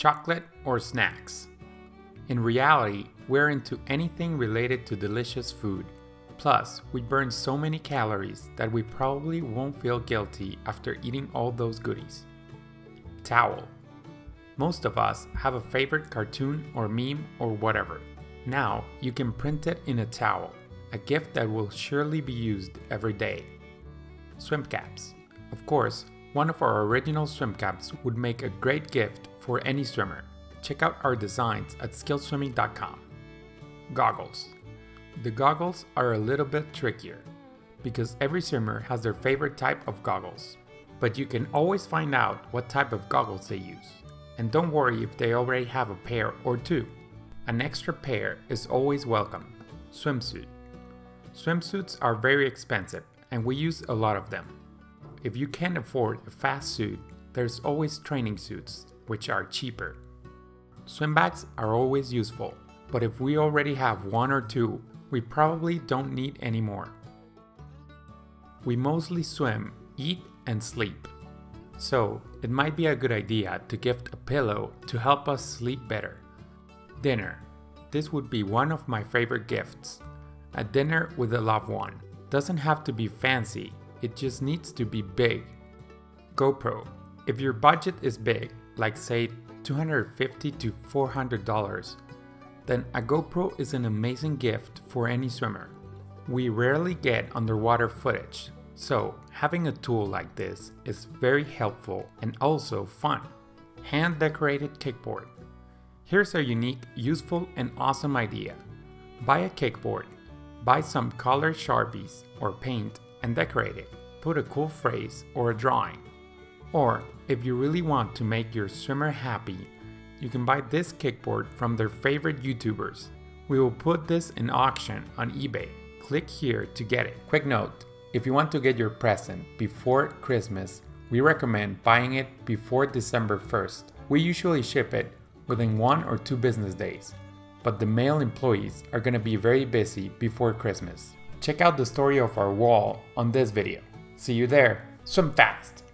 chocolate, or snacks. In reality, we're into anything related to delicious food. Plus, we burn so many calories that we probably won't feel guilty after eating all those goodies. Towel. Most of us have a favorite cartoon or meme or whatever. Now, you can print it in a towel, a gift that will surely be used every day. Swim caps. Of course, one of our original swim caps would make a great gift for any swimmer. Check out our designs at skillswimming.com. Goggles. The goggles are a little bit trickier because every swimmer has their favorite type of goggles. But you can always find out what type of goggles they use. And don't worry if they already have a pair or two. An extra pair is always welcome. Swimsuit. Swimsuits are very expensive and we use a lot of them. If you can't afford a fast suit, there's always training suits, which are cheaper. Swim bags are always useful, but if we already have one or two, we probably don't need any more. We mostly swim, eat, and sleep. So, it might be a good idea to gift a pillow to help us sleep better. Dinner. This would be one of my favorite gifts. A dinner with a loved one. Doesn't have to be fancy, it just needs to be big. GoPro. If your budget is big, like say 250 to $400, then a GoPro is an amazing gift for any swimmer. We rarely get underwater footage, so having a tool like this is very helpful and also fun. Hand decorated kickboard. Here's a unique, useful, and awesome idea. Buy a kickboard Buy some colored sharpies or paint and decorate it. Put a cool phrase or a drawing. Or, if you really want to make your swimmer happy, you can buy this kickboard from their favorite YouTubers. We will put this in auction on eBay. Click here to get it. Quick note, if you want to get your present before Christmas, we recommend buying it before December 1st. We usually ship it within one or two business days but the mail employees are going to be very busy before Christmas. Check out the story of our wall on this video. See you there. Swim fast!